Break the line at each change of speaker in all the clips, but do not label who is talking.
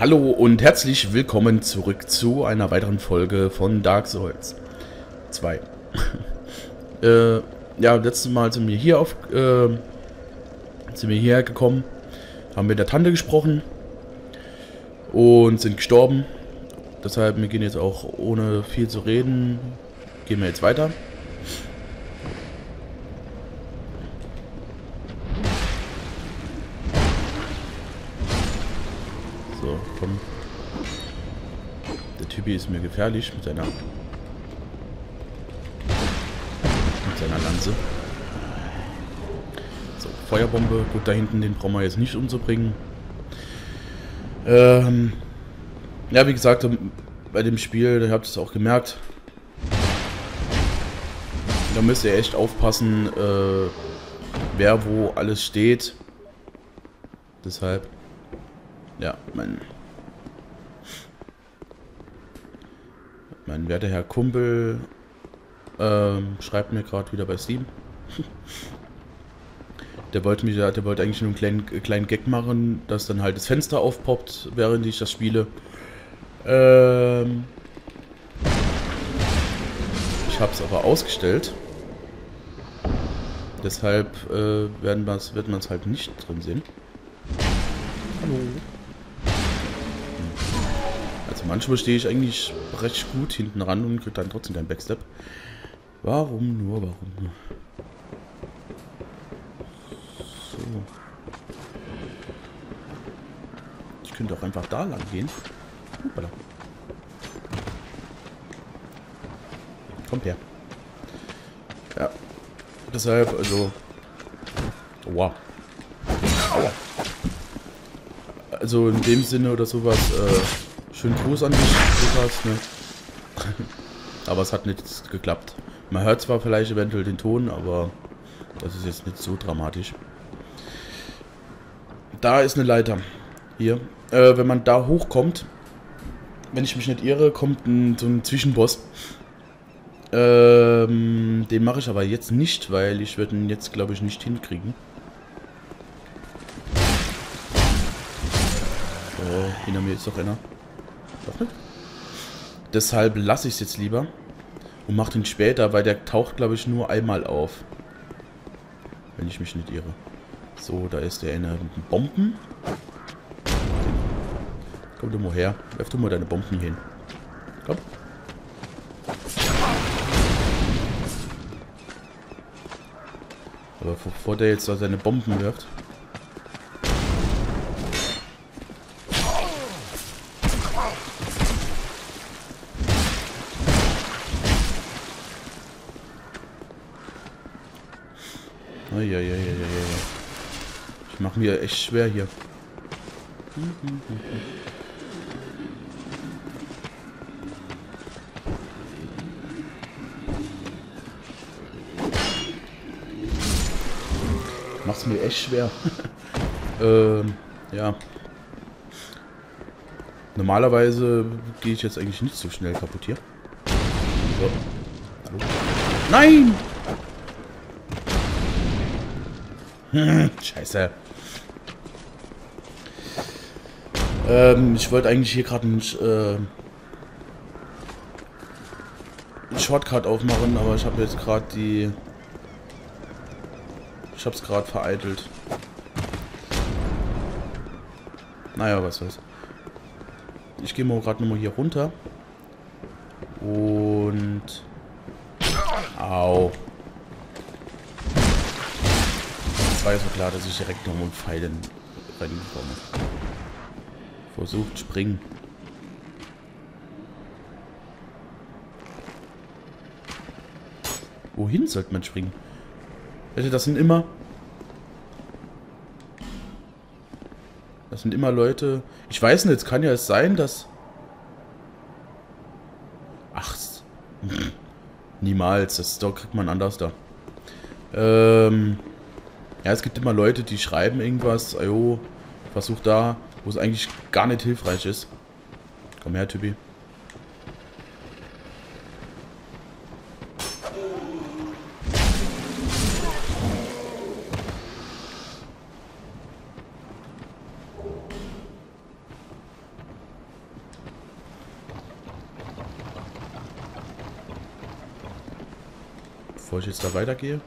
Hallo und herzlich willkommen zurück zu einer weiteren Folge von Dark Souls 2. äh, ja, letztes Mal sind wir hier auf, äh, sind wir hierher gekommen, haben mit der Tante gesprochen und sind gestorben. Deshalb, wir gehen jetzt auch ohne viel zu reden, gehen wir jetzt weiter. Typi ist mir gefährlich mit seiner mit seiner Lanze. So, Feuerbombe. Gut, da hinten den brauchen wir jetzt nicht umzubringen. Ähm, ja, wie gesagt, bei dem Spiel, ihr habt es auch gemerkt, da müsst ihr echt aufpassen, äh, wer wo alles steht. Deshalb, ja, mein, mein werter Herr Kumpel ähm, schreibt mir gerade wieder bei Steam. Der wollte mich, der wollte eigentlich nur einen kleinen, kleinen Gag machen, dass dann halt das Fenster aufpoppt, während ich das spiele. Ähm ich habe es aber ausgestellt. Deshalb äh, werden wir's, wird man es halt nicht drin sehen. Manchmal stehe ich eigentlich recht gut hinten ran und kriege dann trotzdem keinen Backstep. Warum nur, warum nur? So. Ich könnte auch einfach da lang gehen. Hoppala. Kommt her. Ja. Deshalb, also. Wow. Aua. Also in dem Sinne oder sowas, äh, schönen Gruß an dich, Lukas, ne? aber es hat nicht geklappt. Man hört zwar vielleicht eventuell den Ton, aber das ist jetzt nicht so dramatisch. Da ist eine Leiter. Hier. Äh, wenn man da hochkommt, wenn ich mich nicht irre, kommt ein, so ein Zwischenboss. Ähm, den mache ich aber jetzt nicht, weil ich würde ihn jetzt, glaube ich, nicht hinkriegen. So, hinter mir ist doch einer. Deshalb lasse ich es jetzt lieber. Und mache den später, weil der taucht, glaube ich, nur einmal auf. Wenn ich mich nicht irre. So, da ist der eine Bomben. Komm du mal her. Werf du mal deine Bomben hin. Komm. Aber bevor der jetzt da seine Bomben wirft. Eieieiei. Ich mache mir echt schwer hier. Mach's mir echt schwer. ähm, ja. Normalerweise gehe ich jetzt eigentlich nicht so schnell kaputt hier. So. Hallo. Nein! Scheiße. Ähm, ich wollte eigentlich hier gerade einen, äh, Shortcut aufmachen, aber ich habe jetzt gerade die... Ich habe es gerade vereitelt. Naja, was weiß. Ich gehe mal gerade nochmal hier runter. Und... Au. Es war ja so klar, dass ich direkt nochmal einen Pfeil in Rennen komme. Versucht, springen. Wohin sollte man springen? Das sind immer... Das sind immer Leute... Ich weiß nicht, es kann ja es sein, dass... Ach... Niemals, das da kriegt man anders da. Ähm... Ja, es gibt immer Leute, die schreiben irgendwas, ayo, versuch da, wo es eigentlich gar nicht hilfreich ist. Komm her, Typi. Bevor ich jetzt da weitergehe.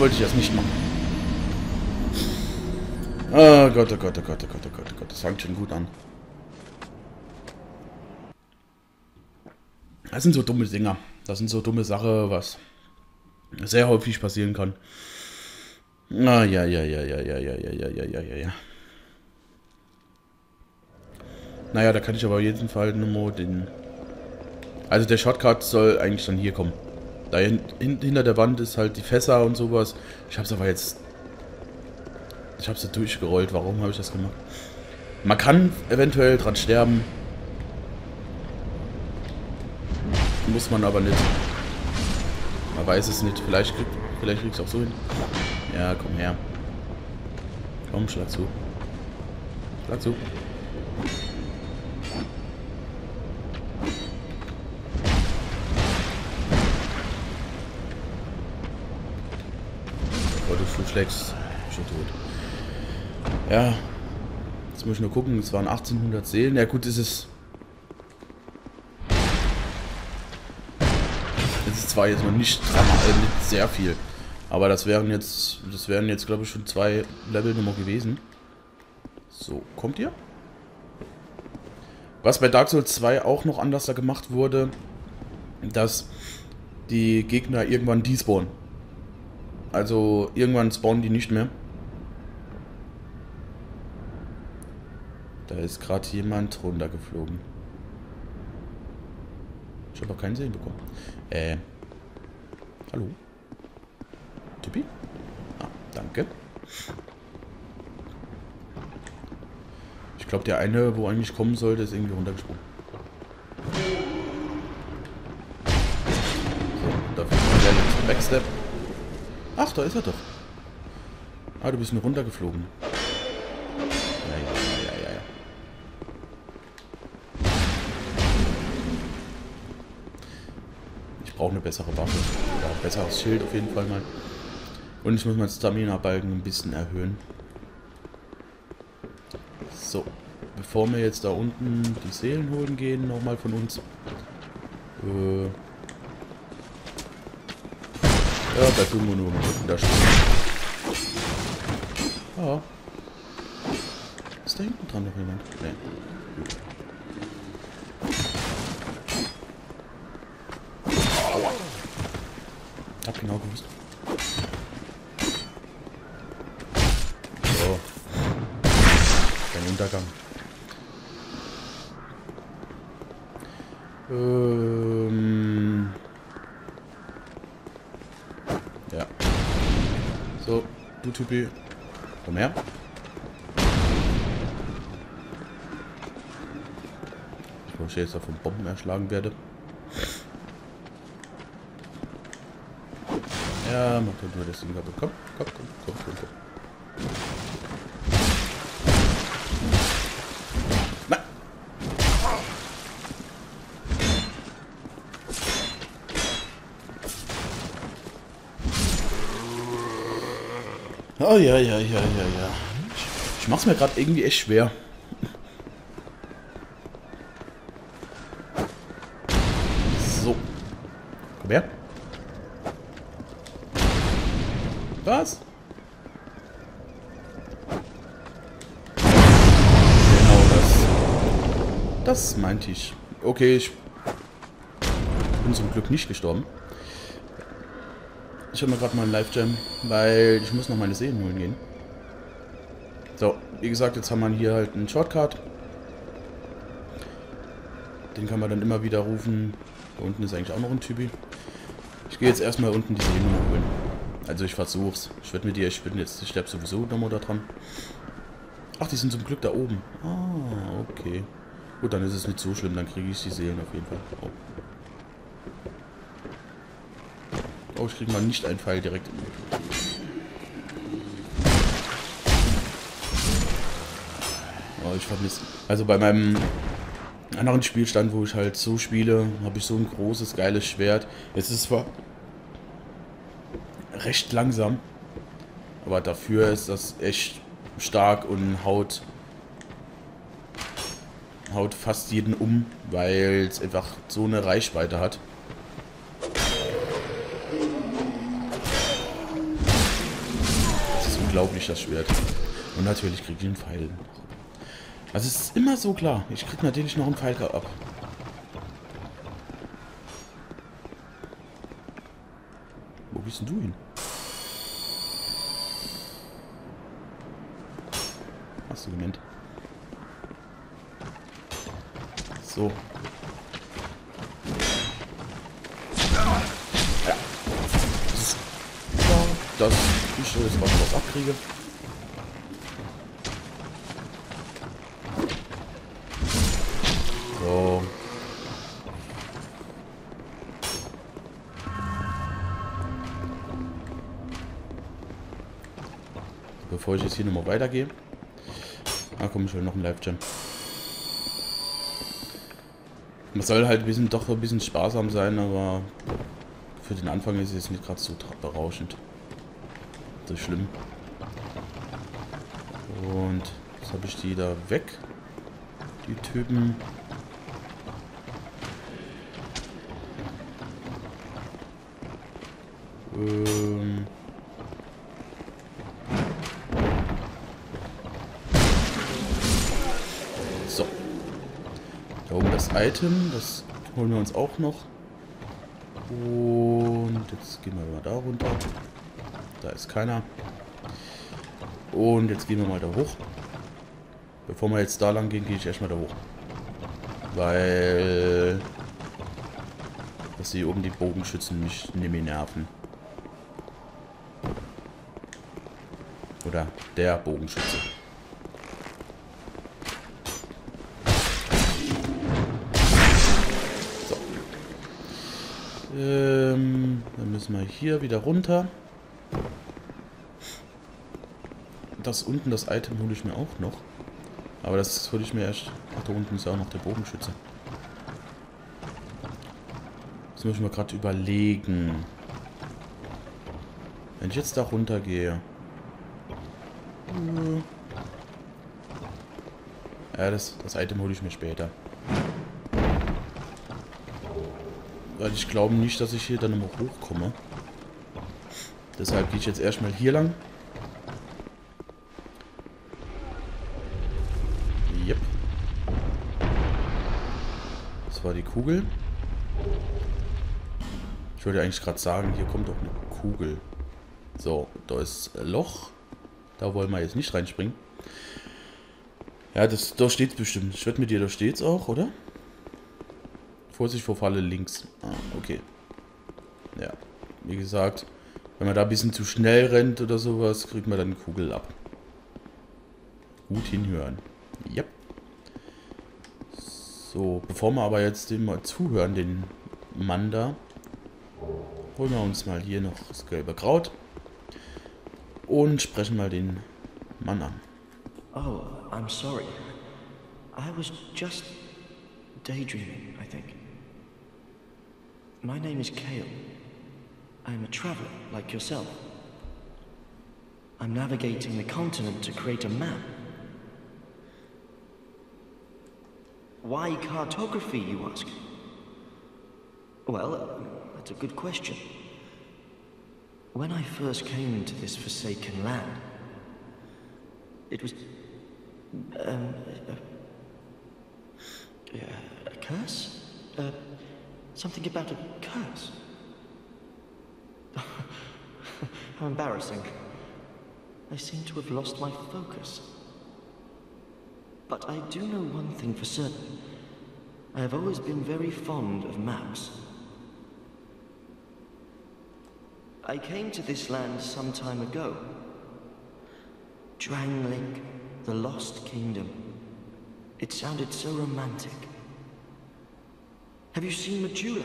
Wollte ich jetzt nicht machen. Oh Gott, oh Gott, oh Gott, oh Gott, oh Gott, oh Gott. Das fängt schon gut an. Das sind so dumme Dinger. Das sind so dumme Sachen, was sehr häufig passieren kann. Ah, ja, ja, ja, ja, ja, ja, ja, ja, ja, ja, ja, ja. Naja, da kann ich aber auf jeden Fall nur den... Also der Shortcut soll eigentlich dann hier kommen. Da hin, hinter der Wand ist halt die Fässer und sowas. Ich habe es aber jetzt... Ich habe sie durchgerollt. Warum habe ich das gemacht? Man kann eventuell dran sterben. Muss man aber nicht. Man weiß es nicht. Vielleicht kriegt vielleicht kriegst auch so hin. Ja, komm her. Komm, schlag zu. Schlag zu. Schlägst, schon tot. Ja. Jetzt muss ich nur gucken, es waren 1800 Seelen. Ja gut, ist es... Das ist zwar jetzt noch nicht, äh, nicht sehr viel. Aber das wären jetzt, das wären jetzt glaube ich schon zwei Level Nummer gewesen. So, kommt ihr? Was bei Dark Souls 2 auch noch anders da gemacht wurde, dass die Gegner irgendwann despawnen. Also irgendwann spawnen die nicht mehr. Da ist gerade jemand runtergeflogen. Ich habe auch keinen Sehen bekommen. Äh. Hallo? Tippi? Ah, danke. Ich glaube, der eine, wo eigentlich kommen sollte, ist irgendwie runtergesprungen. So, dafür ist der Backstep. Ach, da ist er doch. Ah, du bist nur runtergeflogen. Ja, ja, ja, ja, ja. Ich brauche eine bessere Waffe. Oder ein besseres Schild auf jeden Fall mal. Und ich muss mein Stamina-Balken ein bisschen erhöhen. So. Bevor wir jetzt da unten die Seelen holen gehen, nochmal von uns. Äh, ja, bei Dumbo nur im Rücken da. Ja. Ist da hinten dran noch jemand? Nee. Gut. Hab genau gewusst. So. Kein Untergang. Ähm. Ja. Du Typi. Komm her. Ich jetzt auf von Bomben erschlagen werde. Ja, mach doch nur das Ding kaputt. Komm, komm, komm, komm, komm, komm. Ja, ja, ja, ja, ja. Ich, ich mach's mir gerade irgendwie echt schwer. So. Komm her. Was? Genau das. Das meinte ich. Okay, ich bin zum Glück nicht gestorben. Ich habe mir gerade mal einen Live-Jam, weil ich muss noch meine Seelen holen gehen. So, wie gesagt, jetzt haben wir hier halt einen Shortcut. Den kann man dann immer wieder rufen. Da unten ist eigentlich auch noch ein Typi. Ich gehe jetzt erstmal unten die Seelen holen. Also ich versuch's. Ich werde mit dir, ich bin jetzt, ich sterbe sowieso nochmal da dran. Ach, die sind zum Glück da oben. Ah, okay. Gut, dann ist es nicht so schlimm, dann kriege ich die Seelen auf jeden Fall. Oh. Oh, ich kriege mal nicht einen Pfeil direkt in Oh, ich vermisse. Also bei meinem anderen Spielstand, wo ich halt so spiele, habe ich so ein großes, geiles Schwert. Es ist zwar recht langsam, aber dafür ist das echt stark und haut haut fast jeden um, weil es einfach so eine Reichweite hat. Unglaublich, das Schwert. Und natürlich kriege ich einen Pfeil. Also es ist immer so klar. Ich kriege natürlich noch einen Pfeil ab. Wo bist denn du hin? Hast du gemeint? So. Ja. Das ist das, was ich was abkriege. So. Bevor ich jetzt hier nochmal weitergehe. Ah komm, ich will noch ein Live-Jam. Man soll halt ein bisschen, doch ein bisschen sparsam sein, aber für den Anfang ist es nicht gerade so berauschend. Ist schlimm. Und jetzt habe ich die da weg. Die Typen. Ähm so. Da oben das Item, das holen wir uns auch noch. Und jetzt gehen wir mal da runter. Da ist keiner. Und jetzt gehen wir mal da hoch. Bevor wir jetzt da lang gehen, gehe ich erstmal da hoch. Weil... Dass sie oben die Bogenschützen mich mehr nerven. Oder der Bogenschütze. So. Ähm, dann müssen wir hier wieder runter. Das unten, das Item hole ich mir auch noch. Aber das hole ich mir erst... Ach, da unten ist ja auch noch der Bogenschütze. Das muss ich mir gerade überlegen. Wenn ich jetzt da runter gehe... Ja, das, das Item hole ich mir später. Weil ich glaube nicht, dass ich hier dann immer hochkomme. Deshalb gehe ich jetzt erstmal hier lang. Yep. Das war die Kugel. Ich wollte eigentlich gerade sagen, hier kommt doch eine Kugel. So, da ist Loch. Da wollen wir jetzt nicht reinspringen. Ja, das, da steht bestimmt. Ich wette mit dir, da steht's auch, oder? Vorsicht vor Falle links. Ah, okay. Ja, wie gesagt, wenn man da ein bisschen zu schnell rennt oder sowas, kriegt man dann eine Kugel ab. Gut hinhören. Ja. So, bevor wir aber jetzt dem mal zuhören, den Mann da, holen wir uns mal hier noch das gelbe Kraut und sprechen mal den Mann an.
Oh, I'm sorry. I was just daydreaming, I think. My name is Kale. I'm a traveler like yourself. I'm navigating the continent to create a map. Why cartography, you ask? Well, uh, that's a good question. When I first came into this forsaken land, it was. Um, a, a curse? Uh, something about a curse. How embarrassing. I seem to have lost my focus. But I do know one thing for certain. I have always been very fond of maps. I came to this land some time ago. Drangleic, the Lost Kingdom. It sounded so romantic. Have you seen Majula?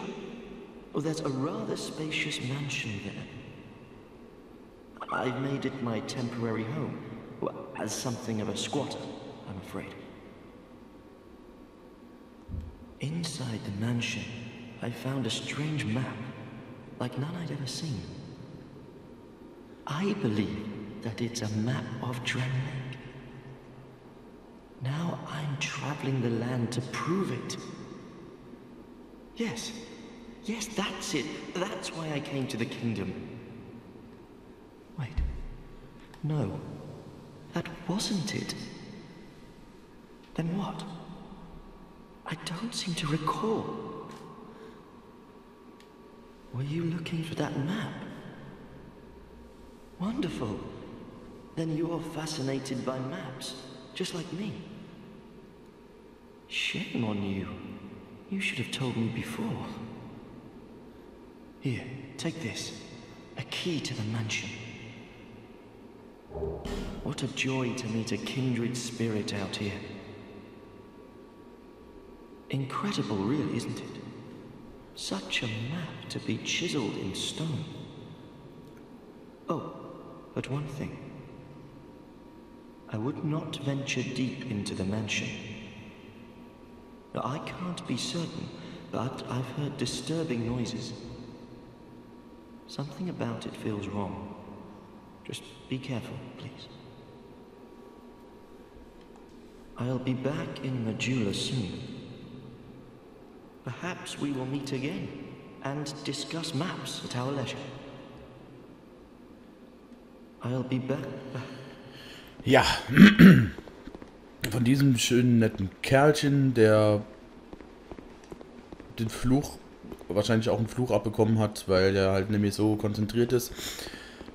Oh, there's a rather spacious mansion there. I've made it my temporary home. Well, as something of a squatter, I'm afraid. Inside the mansion, I found a strange map, like none I'd ever seen. I believe that it's a map of Dremlek. Now I'm traveling the land to prove it. Yes, yes, that's it. That's why I came to the kingdom. Wait. No. That wasn't it. Then what? I don't seem to recall. Were you looking for that map? Wonderful. Then you're fascinated by maps, just like me. Shame on you. You should have told me before. Here, take this. A key to the mansion. What a joy to meet a kindred spirit out here. Incredible, really, isn't it? Such a map to be chiseled in stone. Oh, but one thing. I would not venture deep into the mansion. I can't be certain, but I've heard disturbing noises. Something about it feels wrong. Just be careful, please. I'll be back in Majula soon. Perhaps we will meet again and discuss maps at our leisure. I'll be back.
Ja, von diesem schönen netten Kerlchen, der den Fluch, wahrscheinlich auch einen Fluch abbekommen hat, weil er halt nämlich so konzentriert ist,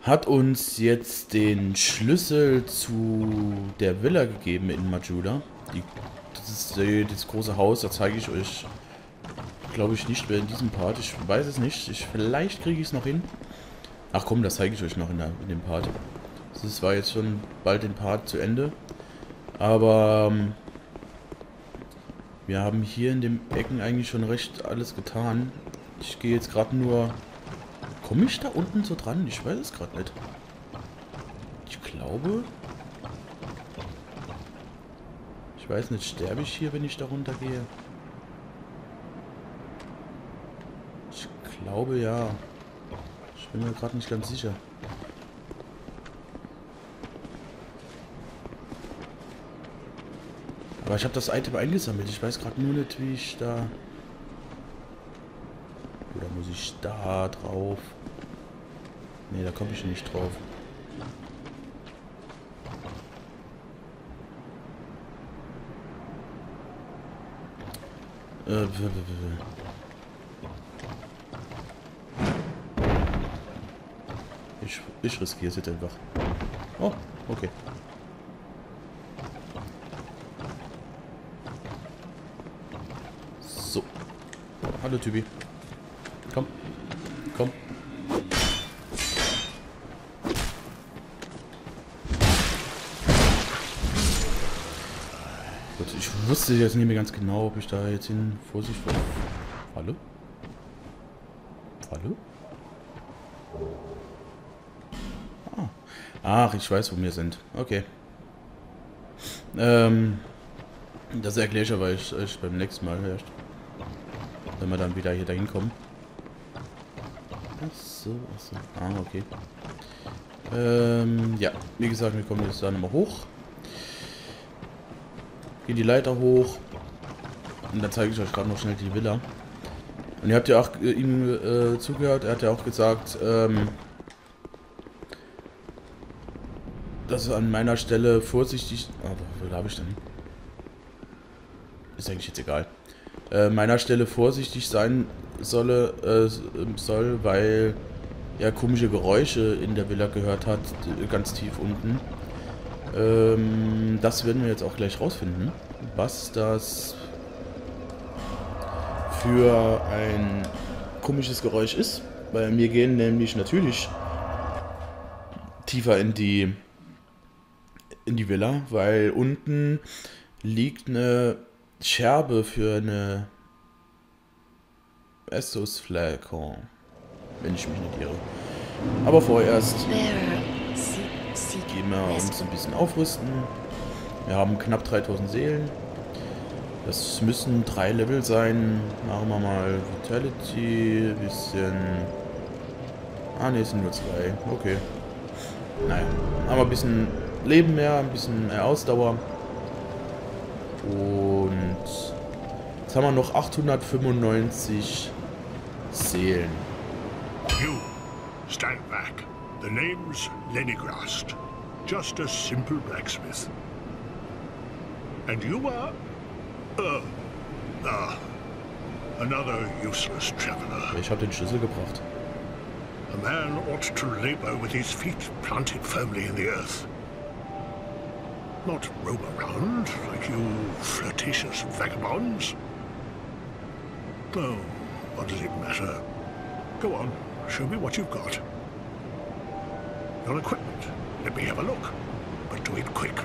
hat uns jetzt den Schlüssel zu der Villa gegeben in Majula. Die, das ist das große Haus, da zeige ich euch, glaube ich, nicht mehr in diesem Part. Ich weiß es nicht. Ich, vielleicht kriege ich es noch hin. Ach komm, das zeige ich euch noch in, der, in dem Part. Das war jetzt schon bald den Part zu Ende. Aber ähm, wir haben hier in dem Ecken eigentlich schon recht alles getan. Ich gehe jetzt gerade nur... Komme ich da unten so dran? Ich weiß es gerade nicht. Ich glaube... Ich weiß nicht, sterbe ich hier, wenn ich da runter gehe? Ich glaube ja. Ich bin mir gerade nicht ganz sicher. Aber ich habe das Item eingesammelt. Ich weiß gerade nur nicht, wie ich da... Oder muss ich da drauf? Ne, da komme ich nicht drauf. Äh, ich, riskiere es jetzt einfach. Oh, okay. Hallo Typi. Komm. Komm. Gut, ich wusste jetzt nicht mehr ganz genau, ob ich da jetzt hin Vorsicht vor. Hallo? Hallo? Ah. Ach, ich weiß, wo wir sind. Okay. Ähm, das erkläre ich aber euch beim nächsten Mal erst. Wenn wir dann wieder hier dahin kommen. Achso, achso. Ah, okay. Ähm, ja, wie gesagt, wir kommen jetzt da nochmal hoch. Gehen die Leiter hoch. Und dann zeige ich euch gerade noch schnell die Villa. Und ihr habt ja auch äh, ihm äh, zugehört, er hat ja auch gesagt, ähm, dass an meiner Stelle vorsichtig... Aber wo habe ich denn? Ist eigentlich jetzt egal äh, meiner Stelle vorsichtig sein solle, äh, soll, weil er komische Geräusche in der Villa gehört hat, ganz tief unten. Ähm, das werden wir jetzt auch gleich rausfinden, was das für ein komisches Geräusch ist. Weil wir gehen nämlich natürlich tiefer in die in die Villa, weil unten liegt eine Scherbe für eine Estus Flakon. Wenn ich mich nicht irre. Aber vorerst gehen wir uns ein bisschen aufrüsten. Wir haben knapp 3000 Seelen. Das müssen drei Level sein. Machen wir mal Vitality, bisschen... Ah ne, sind nur zwei. Okay. Naja, aber ein bisschen Leben mehr, ein bisschen mehr Ausdauer. Und jetzt haben wir noch 895 Seelen.
You, stand back. The name's Lenigrast. Just a simple blacksmith. And you are? Uh, uh, another useless traveler.
Ich habe den Schlüssel gebracht.
A man ought to labor with his feet planted firmly in the earth. Not roam around like you flirtatious vagabonds. Oh, what does it matter? Go on, show me what you've got. Your equipment. Let me have a look. But do it quick.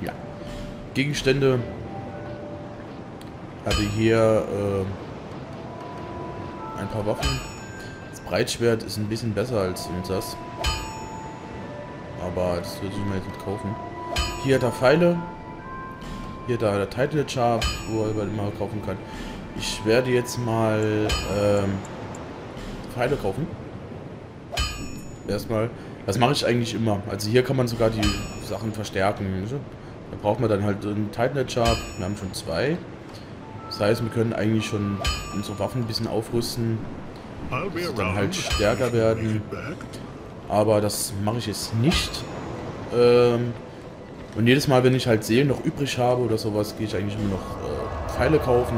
Ja. Gegenstände hatte hier äh, ein paar Waffen. Das Breitschwert ist ein bisschen besser als das. Aber das würde ich mir jetzt nicht kaufen. Hier hat er Pfeile. Hier da der Title Chart, wo er immer kaufen kann. Ich werde jetzt mal ähm, Pfeile kaufen. Erstmal. Das mache ich eigentlich immer. Also hier kann man sogar die Sachen verstärken. Da braucht man dann halt einen Titan Chart. Wir haben schon zwei. Das heißt, wir können eigentlich schon unsere Waffen ein bisschen aufrüsten. Dann halt stärker werden. Aber das mache ich jetzt nicht. Ähm, und jedes Mal, wenn ich halt Seelen noch übrig habe oder sowas, gehe ich eigentlich immer noch äh, Pfeile kaufen.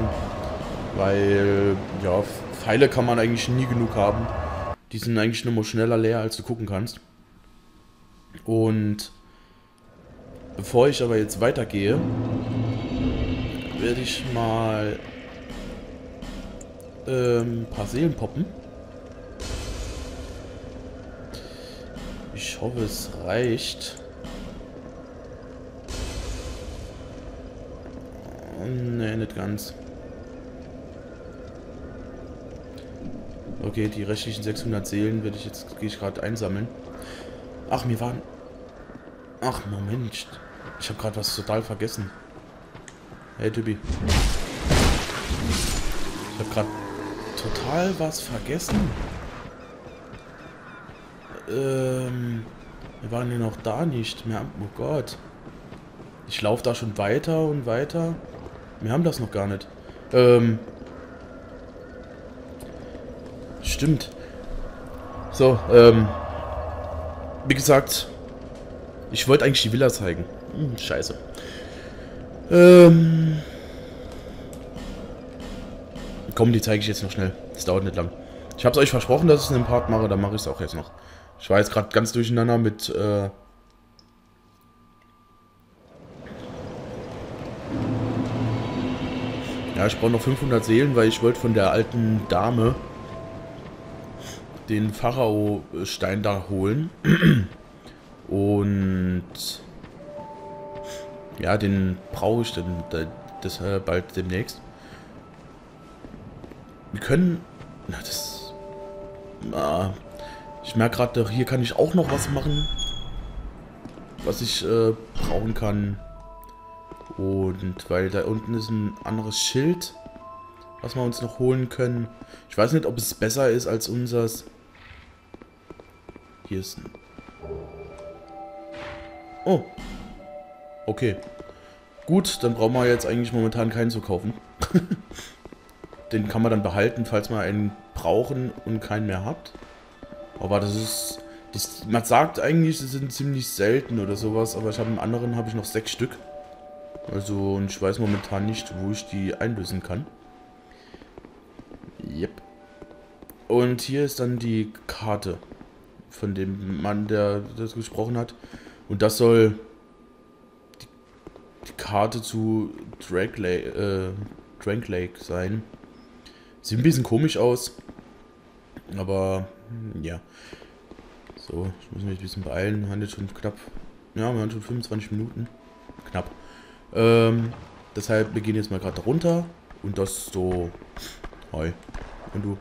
Weil, ja, Pfeile kann man eigentlich nie genug haben. Die sind eigentlich nur mal schneller leer, als du gucken kannst. Und bevor ich aber jetzt weitergehe, werde ich mal ähm, ein paar Seelen poppen. Ich hoffe, es reicht. Ne, nicht ganz. Okay, die restlichen 600 Seelen werde ich jetzt, gehe ich gerade einsammeln. Ach, mir waren... Ach, Moment. Ich habe gerade was total vergessen. Hey, Typi. Ich habe gerade total was vergessen. Ähm... Wir waren ja noch da nicht mehr. Oh Gott. Ich laufe da schon weiter und weiter. Wir haben das noch gar nicht. Ähm... Stimmt. So, ähm... Wie gesagt, ich wollte eigentlich die Villa zeigen. Hm, scheiße. Ähm... Komm, die zeige ich jetzt noch schnell. Das dauert nicht lang. Ich habe es euch versprochen, dass ich es in einem Part mache, dann mache ich es auch jetzt noch. Ich war jetzt gerade ganz durcheinander mit... Äh ja, ich brauche noch 500 Seelen, weil ich wollte von der alten Dame den Pharao-Stein da holen. Und ja, den brauche ich dann deshalb bald demnächst. Wir können... Na, das... Na, ich merke gerade, hier kann ich auch noch was machen. Was ich äh, brauchen kann. Und weil da unten ist ein anderes Schild, was wir uns noch holen können. Ich weiß nicht, ob es besser ist als unseres. Hier ist ein... Oh. Okay. Gut, dann brauchen wir jetzt eigentlich momentan keinen zu kaufen. Den kann man dann behalten, falls wir einen brauchen und keinen mehr habt. Aber das ist... Das, man sagt eigentlich, sie sind ziemlich selten oder sowas, aber ich habe einen anderen, habe ich noch sechs Stück. Also, und ich weiß momentan nicht, wo ich die einlösen kann. Yep. Und hier ist dann die Karte von dem Mann, der das gesprochen hat. Und das soll die, die Karte zu Drake Lake, äh, Drank Lake sein. Sieht ein bisschen komisch aus. Aber, ja. So, ich muss mich ein bisschen beeilen. Jetzt schon knapp, ja, wir haben schon 25 Minuten. Knapp. Ähm, deshalb, wir gehen jetzt mal gerade runter. Und das so, hi. Und du?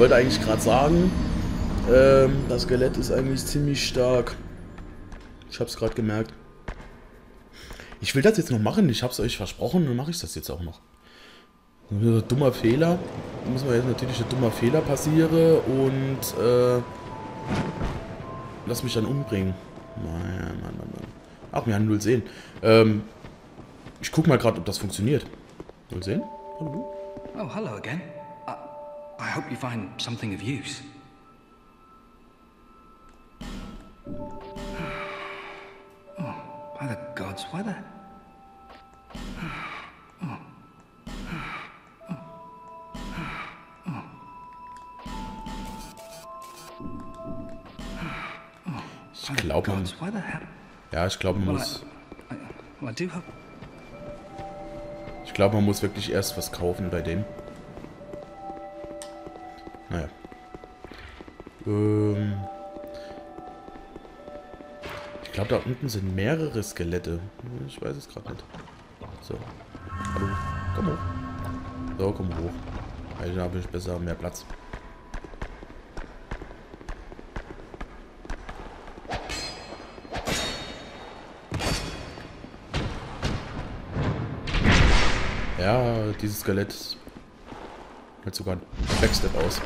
wollte eigentlich gerade sagen, ähm, das Skelett ist eigentlich ziemlich stark. Ich habe es gerade gemerkt. Ich will das jetzt noch machen, ich habe es euch versprochen, dann mache ich das jetzt auch noch. Dummer Fehler. Da muss man jetzt natürlich ein dummer Fehler passieren und äh, lass mich dann umbringen. Mann, Mann, Mann, Mann. Ach, wir haben null sehen. Ähm, ich guck mal gerade, ob das funktioniert. Null sehen? Hallo?
Oh, hello again. I, I hope you find something of use. By the gods, why the...
Ich glaube, man, ja, ich glaube, man muss, ich glaube, man muss wirklich erst was kaufen bei dem. Naja. Ähm, glaube, da unten sind mehrere Skelette. Ich weiß es gerade nicht. So. Hallo. Komm hoch. So, komm hoch. Eigentlich habe ich besser mehr Platz. Ja, dieses Skelett hat sogar einen Backstep aus.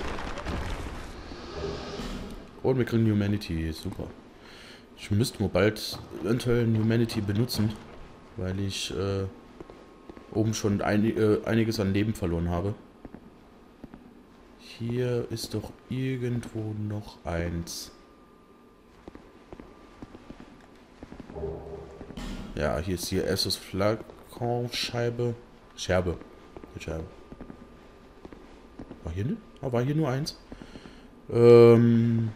Und wir kriegen Humanity, super. Ich müsste mal bald eventuell Humanity benutzen, weil ich äh, oben schon einig, äh, einiges an Leben verloren habe. Hier ist doch irgendwo noch eins. Ja, hier ist die Essos Flakonscheibe. Scherbe. Scherbe. War hier nicht? Ah, war hier nur eins? Ähm.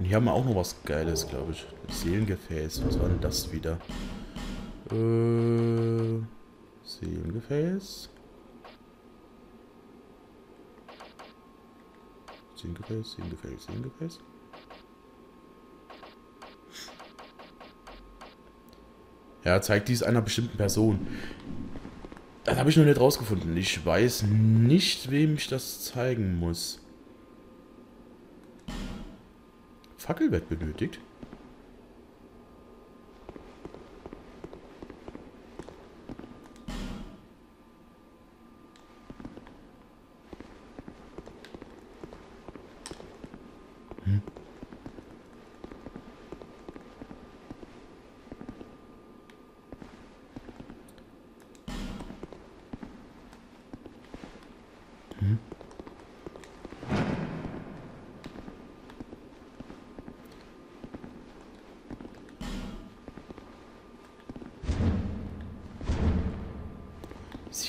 Und hier haben wir auch noch was Geiles, glaube ich. Seelengefäß. Was war denn das wieder? Äh. Seelengefäß. Seelengefäß, Seelengefäß, Seelengefäß. Ja, zeigt dies einer bestimmten Person. Das habe ich noch nicht rausgefunden. Ich weiß nicht, wem ich das zeigen muss. Fackel wird benötigt.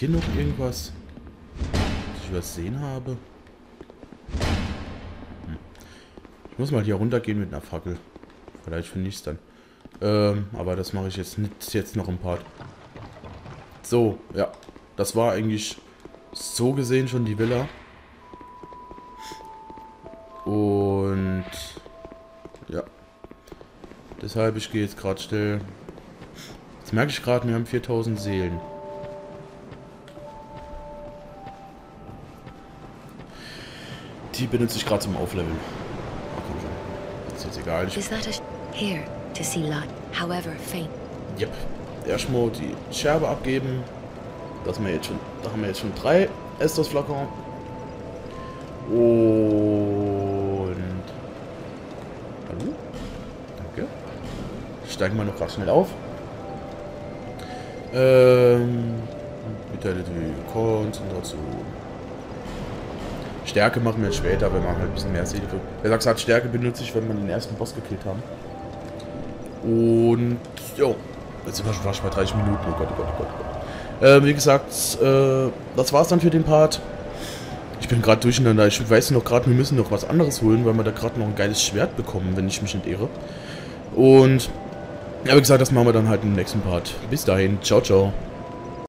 Hier noch irgendwas, was ich übersehen habe? Hm. Ich muss mal hier runtergehen mit einer Fackel. Vielleicht finde ich es dann. Ähm, aber das mache ich jetzt nicht jetzt noch im Part. So, ja. Das war eigentlich so gesehen schon die Villa. Und ja. Deshalb, ich gehe jetzt gerade still. Jetzt merke ich gerade, wir haben 4000 Seelen. Die benutze ich gerade zum Aufleveln. Ach komm schon. Ist jetzt egal. Ich,
here to see light, however faint?
yep. Erstmal die Scherbe abgeben. Das haben wir jetzt schon. Da haben wir jetzt schon drei Estos Flakon. Und. Hallo? Danke. Steigen wir noch gerade schnell auf. Ähm. Vitality, Konzentration. Stärke machen wir später, wenn man halt ein bisschen mehr Seele. Wer sagt, Stärke benutze ich, wenn wir den ersten Boss gekillt haben. Und, jo. Jetzt sind wir schon fast bei 30 Minuten. Oh Gott, oh Gott, oh Gott, oh Gott. Äh, wie gesagt, äh, das war's dann für den Part. Ich bin gerade durcheinander. Ich weiß noch gerade, wir müssen noch was anderes holen, weil wir da gerade noch ein geiles Schwert bekommen, wenn ich mich nicht irre. Und, ja, wie gesagt, das machen wir dann halt im nächsten Part. Bis dahin. Ciao, ciao.